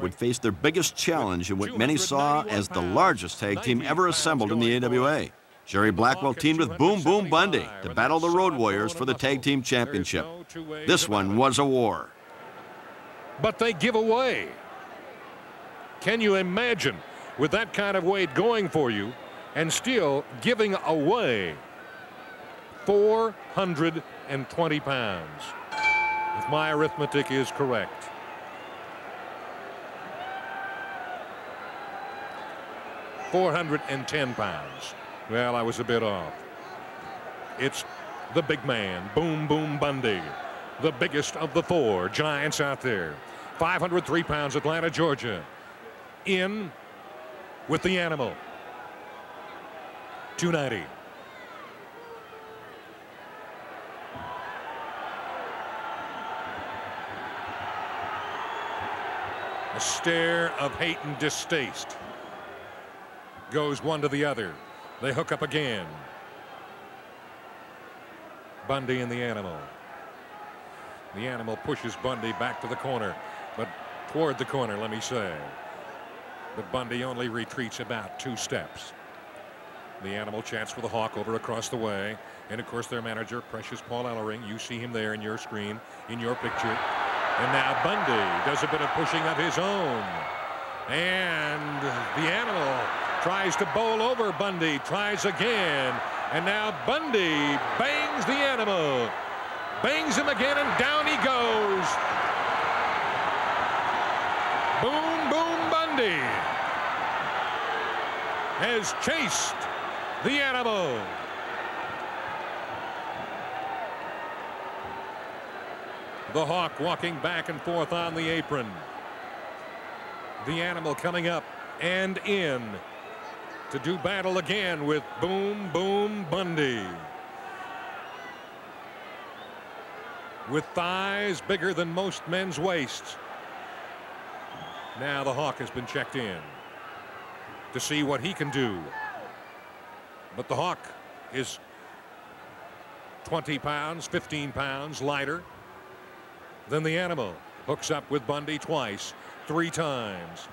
would face their biggest challenge in what many saw as the largest tag team ever assembled in the AWA. Jerry Blackwell teamed with Boom Boom Bundy to battle the Road Warriors for the Tag Team Championship. This one was a war. But they give away. Can you imagine with that kind of weight going for you and still giving away 420 pounds? If my arithmetic is correct. Four hundred and ten pounds. Well, I was a bit off. It's the big man, Boom Boom Bundy, the biggest of the four giants out there. 503 pounds, Atlanta, Georgia. In with the animal. 290. A stare of hate and distaste goes one to the other. They hook up again. Bundy and the animal. The animal pushes Bundy back to the corner, but toward the corner, let me say. But Bundy only retreats about two steps. The animal chats for the Hawk over across the way. And of course, their manager, Precious Paul Ellering. You see him there in your screen, in your picture. And now Bundy does a bit of pushing of his own. And the animal tries to bowl over Bundy, tries again. And now Bundy bangs the animal. Bangs him again, and down he goes. Boom, boom, Bundy has chased the animal. The Hawk walking back and forth on the apron. The animal coming up and in to do battle again with Boom Boom Bundy. With thighs bigger than most men's waists. Now the Hawk has been checked in to see what he can do. But the Hawk is 20 pounds, 15 pounds lighter than the animal. Hooks up with Bundy twice, three times.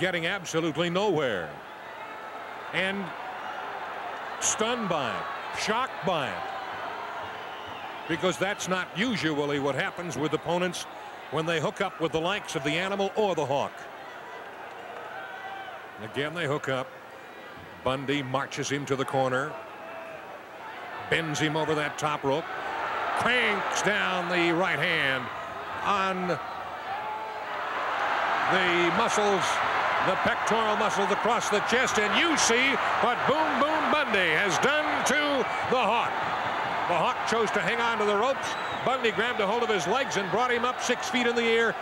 Getting absolutely nowhere and stunned by it, shocked by it. Because that's not usually what happens with opponents when they hook up with the likes of the animal or the hawk. Again, they hook up. Bundy marches him to the corner. Bends him over that top rope. Cranks down the right hand on the muscles the pectoral muscles across the chest, and you see what Boom Boom Bundy has done to the Hawk. The Hawk chose to hang on to the ropes. Bundy grabbed a hold of his legs and brought him up six feet in the air.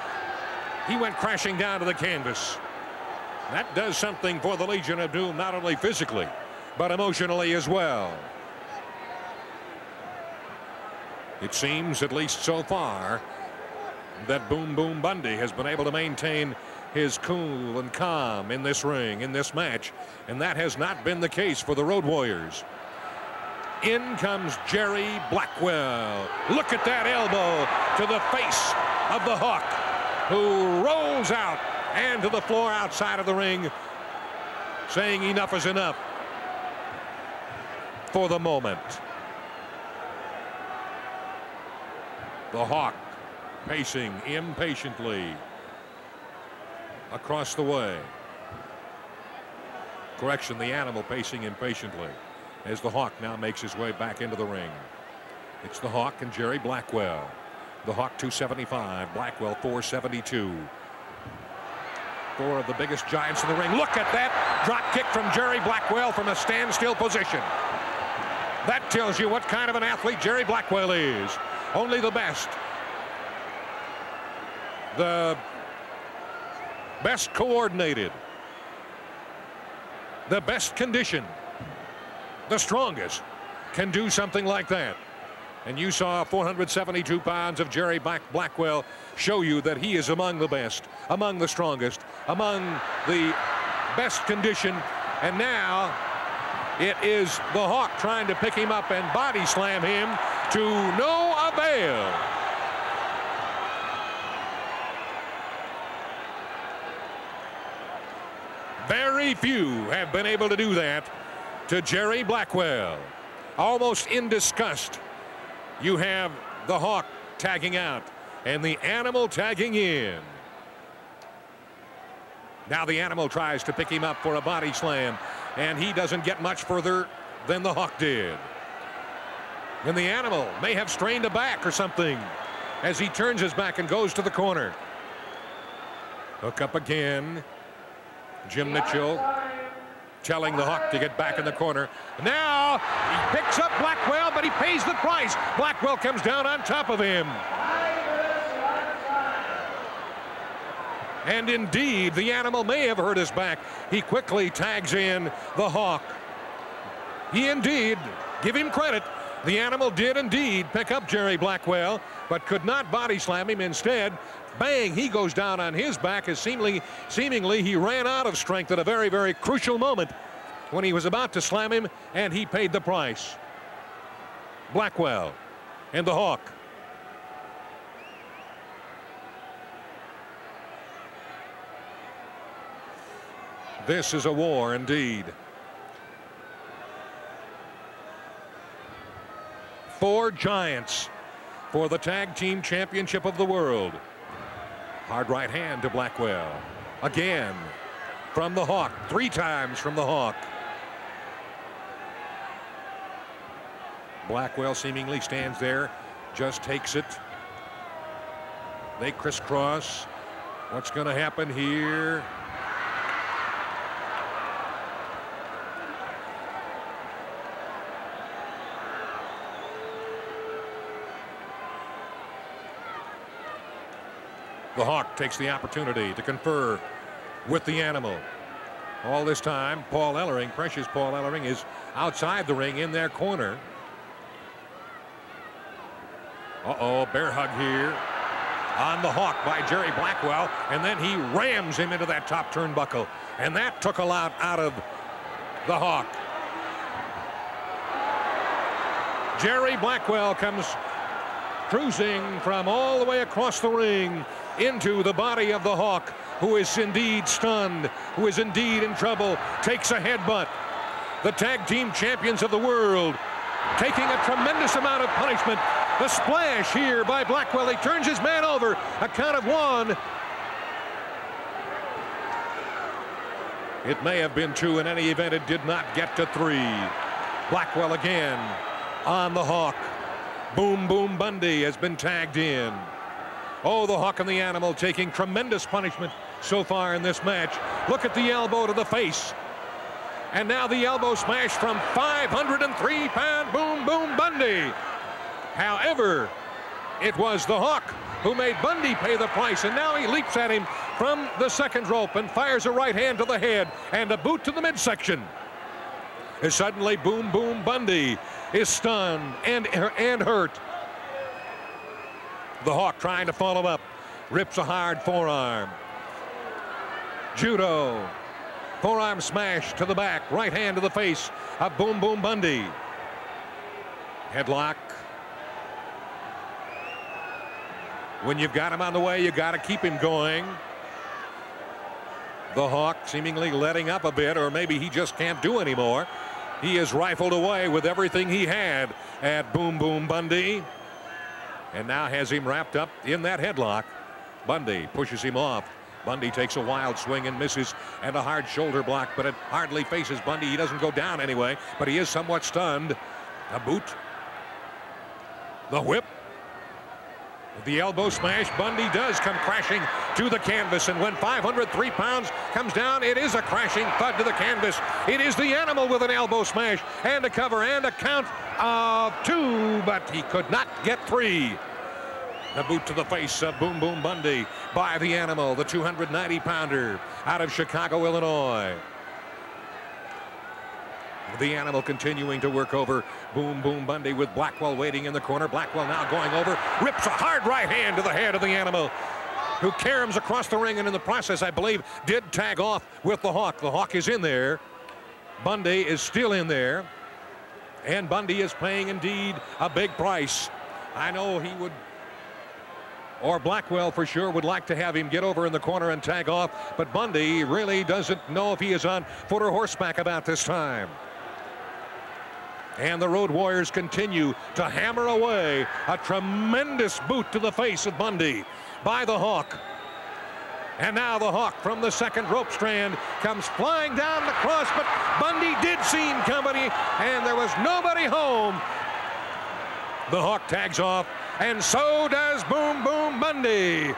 He went crashing down to the canvas. That does something for the Legion of Doom, not only physically, but emotionally as well. It seems, at least so far, that Boom Boom Bundy has been able to maintain his cool and calm in this ring, in this match, and that has not been the case for the Road Warriors. In comes Jerry Blackwell. Look at that elbow to the face of the Hawk, who rolls out and to the floor outside of the ring, saying enough is enough for the moment. The Hawk pacing impatiently across the way. Correction, the animal pacing impatiently as the Hawk now makes his way back into the ring. It's the Hawk and Jerry Blackwell. The Hawk 275, Blackwell 472. Four of the biggest giants in the ring. Look at that drop kick from Jerry Blackwell from a standstill position. That tells you what kind of an athlete Jerry Blackwell is. Only the best. The best coordinated, the best condition, the strongest can do something like that. And you saw 472 pounds of Jerry Black Blackwell show you that he is among the best, among the strongest, among the best condition. And now it is the Hawk trying to pick him up and body slam him to no avail. Very few have been able to do that to Jerry Blackwell. Almost in disgust. You have the Hawk tagging out and the animal tagging in. Now the animal tries to pick him up for a body slam and he doesn't get much further than the Hawk did. And the animal may have strained a back or something as he turns his back and goes to the corner. Hook up again. Jim Mitchell telling the Hawk to get back in the corner. Now he picks up Blackwell, but he pays the price. Blackwell comes down on top of him. And indeed, the animal may have hurt his back. He quickly tags in the Hawk. He indeed, give him credit, the animal did indeed pick up Jerry Blackwell, but could not body slam him. Instead, bang, he goes down on his back as seemingly, seemingly he ran out of strength at a very, very crucial moment when he was about to slam him, and he paid the price. Blackwell and the Hawk. This is a war indeed. Four giants for the tag team championship of the world. Hard right hand to Blackwell. Again from the Hawk. Three times from the Hawk. Blackwell seemingly stands there, just takes it. They crisscross. What's going to happen here? The Hawk takes the opportunity to confer with the animal. All this time, Paul Ellering, precious Paul Ellering, is outside the ring in their corner. Uh-oh, bear hug here on the Hawk by Jerry Blackwell, and then he rams him into that top turnbuckle, and that took a lot out of the Hawk. Jerry Blackwell comes cruising from all the way across the ring into the body of the Hawk, who is indeed stunned, who is indeed in trouble, takes a headbutt. The tag team champions of the world taking a tremendous amount of punishment. The splash here by Blackwell. He turns his man over. A count of one. It may have been two. In any event, it did not get to three. Blackwell again on the Hawk. Boom Boom Bundy has been tagged in. Oh, the Hawk and the Animal taking tremendous punishment so far in this match. Look at the elbow to the face. And now the elbow smash from 503-pound Boom Boom Bundy. However, it was the Hawk who made Bundy pay the price, and now he leaps at him from the second rope and fires a right hand to the head and a boot to the midsection. As suddenly Boom Boom Bundy is stunned and, and hurt. The Hawk trying to follow up. Rips a hard forearm. Judo. Forearm smash to the back. Right hand to the face of Boom Boom Bundy. Headlock. When you've got him on the way, you got to keep him going. The Hawk seemingly letting up a bit, or maybe he just can't do anymore. He is rifled away with everything he had at Boom Boom Bundy and now has him wrapped up in that headlock. Bundy pushes him off. Bundy takes a wild swing and misses and a hard shoulder block, but it hardly faces Bundy. He doesn't go down anyway, but he is somewhat stunned. A boot. The whip. The elbow smash. Bundy does come crashing to the canvas, and when 503 pounds comes down, it is a crashing thud to the canvas. It is the animal with an elbow smash and a cover and a count of two, but he could not get three. The boot to the face of Boom Boom Bundy by the animal, the 290-pounder out of Chicago, Illinois. The animal continuing to work over Boom Boom Bundy with Blackwell waiting in the corner. Blackwell now going over, rips a hard right hand to the head of the animal who caroms across the ring and in the process, I believe, did tag off with the Hawk. The Hawk is in there. Bundy is still in there. And Bundy is paying indeed a big price. I know he would or Blackwell for sure would like to have him get over in the corner and tag off, but Bundy really doesn't know if he is on foot or horseback about this time. And the Road Warriors continue to hammer away a tremendous boot to the face of Bundy by the Hawk. And now the Hawk from the second rope strand comes flying down the cross, but Bundy did see company, and there was nobody home. The Hawk tags off, and so does Boom Boom Bundy.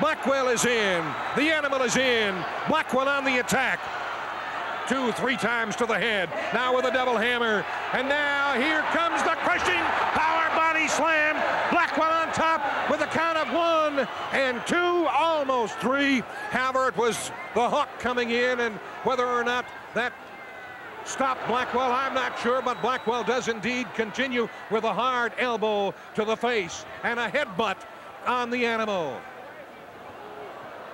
Blackwell is in. The animal is in. Blackwell on the attack. Two, three times to the head. Now with a double hammer. And now here comes the crushing power body slam. Blackwell on top with a count of one and two, almost three. However, it was the Hawk coming in, and whether or not that stopped Blackwell, I'm not sure, but Blackwell does indeed continue with a hard elbow to the face and a headbutt on the animal.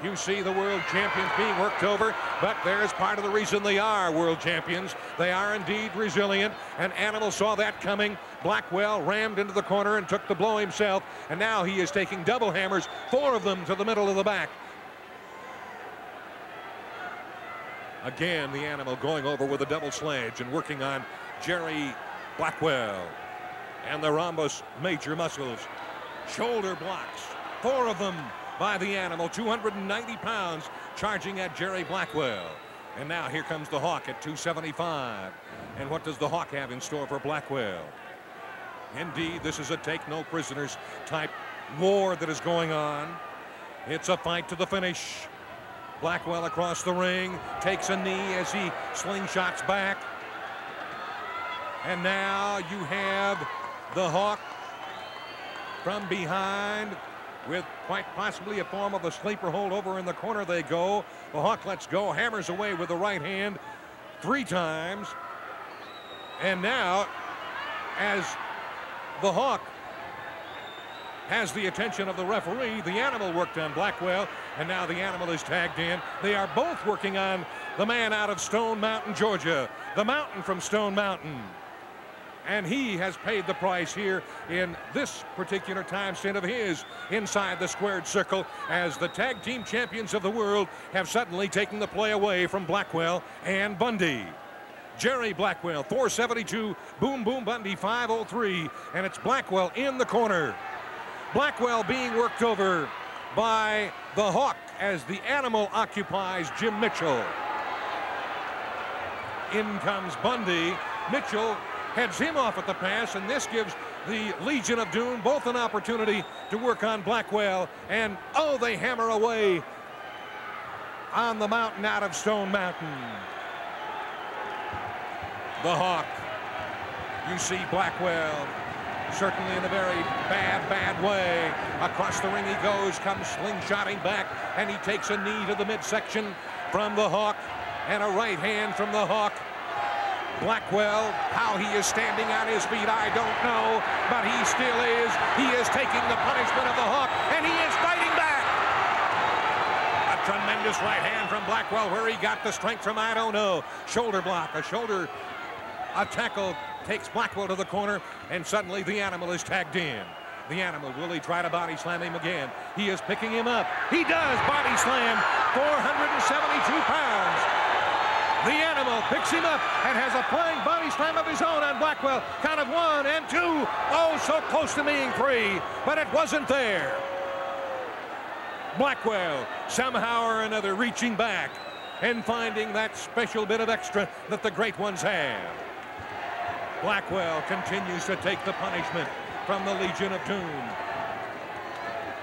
You see the world champions being worked over, but there's part of the reason they are world champions. They are indeed resilient, and Animal saw that coming. Blackwell rammed into the corner and took the blow himself, and now he is taking double hammers, four of them to the middle of the back. Again, the animal going over with a double sledge and working on Jerry Blackwell and the rhomboid major muscles. Shoulder blocks, four of them by the animal, 290 pounds, charging at Jerry Blackwell. And now here comes the Hawk at 275. And what does the Hawk have in store for Blackwell? Indeed, this is a take no prisoners type war that is going on. It's a fight to the finish. Blackwell across the ring, takes a knee as he slingshots back. And now you have the Hawk from behind with quite possibly a form of a sleeper hold over in the corner they go. The Hawk lets go, hammers away with the right hand three times. And now, as the Hawk has the attention of the referee, the animal worked on Blackwell, and now the animal is tagged in. They are both working on the man out of Stone Mountain, Georgia, the mountain from Stone Mountain and he has paid the price here in this particular time stint of his inside the squared circle as the tag team champions of the world have suddenly taken the play away from Blackwell and Bundy. Jerry Blackwell, 472, Boom Boom Bundy, 503, and it's Blackwell in the corner. Blackwell being worked over by the Hawk as the animal occupies Jim Mitchell. In comes Bundy. Mitchell heads him off at the pass, and this gives the Legion of Doom both an opportunity to work on Blackwell. And oh, they hammer away on the mountain out of Stone Mountain. The Hawk. You see Blackwell certainly in a very bad, bad way. Across the ring he goes, comes slingshotting back, and he takes a knee to the midsection from the Hawk, and a right hand from the Hawk. Blackwell, how he is standing on his feet, I don't know, but he still is. He is taking the punishment of the Hawk, and he is fighting back. A tremendous right hand from Blackwell. Where he got the strength from, I don't know. Shoulder block, a shoulder, a tackle takes Blackwell to the corner, and suddenly the animal is tagged in. The animal, will he try to body slam him again? He is picking him up. He does body slam, 472 pounds. The animal picks him up and has a flying body slam of his own on Blackwell. Count of one and two. Oh, so close to being three, but it wasn't there. Blackwell somehow or another reaching back and finding that special bit of extra that the great ones have. Blackwell continues to take the punishment from the Legion of Doom.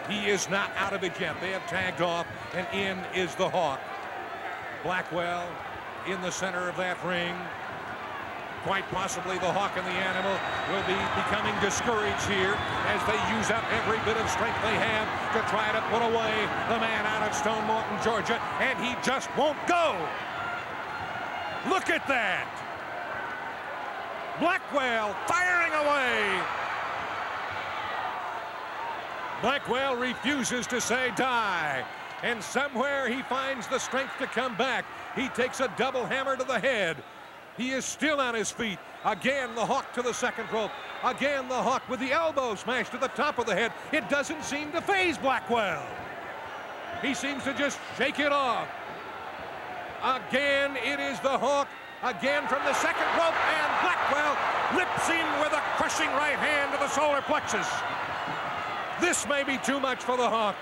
He is not out of it yet. They have tagged off, and in is the Hawk. Blackwell in the center of that ring. Quite possibly the Hawk and the Animal will be becoming discouraged here as they use up every bit of strength they have to try to put away the man out of Stone Mountain, Georgia, and he just won't go. Look at that. Blackwell firing away. Blackwell refuses to say die and somewhere he finds the strength to come back. He takes a double hammer to the head. He is still on his feet. Again, the Hawk to the second rope. Again, the Hawk with the elbow smashed to the top of the head. It doesn't seem to phase Blackwell. He seems to just shake it off. Again, it is the Hawk. Again from the second rope, and Blackwell rips him with a crushing right hand to the solar plexus. This may be too much for the Hawk.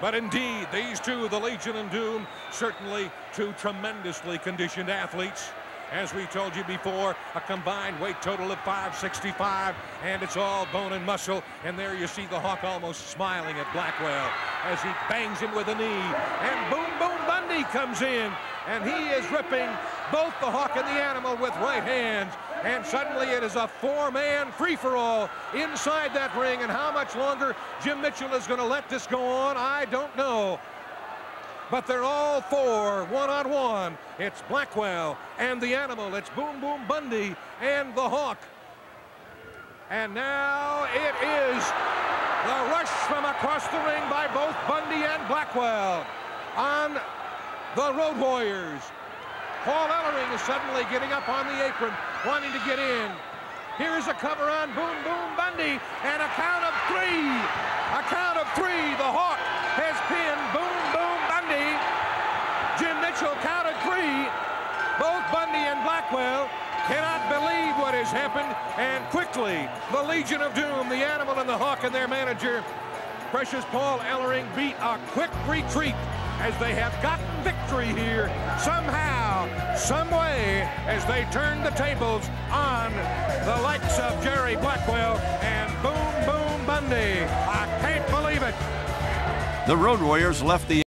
But indeed, these two, the Legion and Doom, certainly two tremendously conditioned athletes. As we told you before, a combined weight total of 565, and it's all bone and muscle. And there you see the Hawk almost smiling at Blackwell as he bangs him with a knee. And Boom Boom Bundy comes in, and he is ripping both the Hawk and the Animal with right hands. And suddenly it is a four-man free-for-all inside that ring. And how much longer Jim Mitchell is going to let this go on, I don't know but they're all four one-on-one. It's Blackwell and the Animal. It's Boom Boom Bundy and the Hawk. And now it is the rush from across the ring by both Bundy and Blackwell on the Road Warriors. Paul Ellering is suddenly getting up on the apron, wanting to get in. Here's a cover on Boom Boom Bundy, and a count of three. A count of three. The Hawk has pinned Boom Boom Bundy. Jim Mitchell counted three. Both Bundy and Blackwell cannot believe what has happened. And quickly, the Legion of Doom, the Animal and the Hawk and their manager, Precious Paul Ellering, beat a quick retreat as they have gotten victory here somehow, some way, as they turn the tables on the likes of Jerry Blackwell and Boom Boom Bundy. I can't believe it. The Road Warriors left the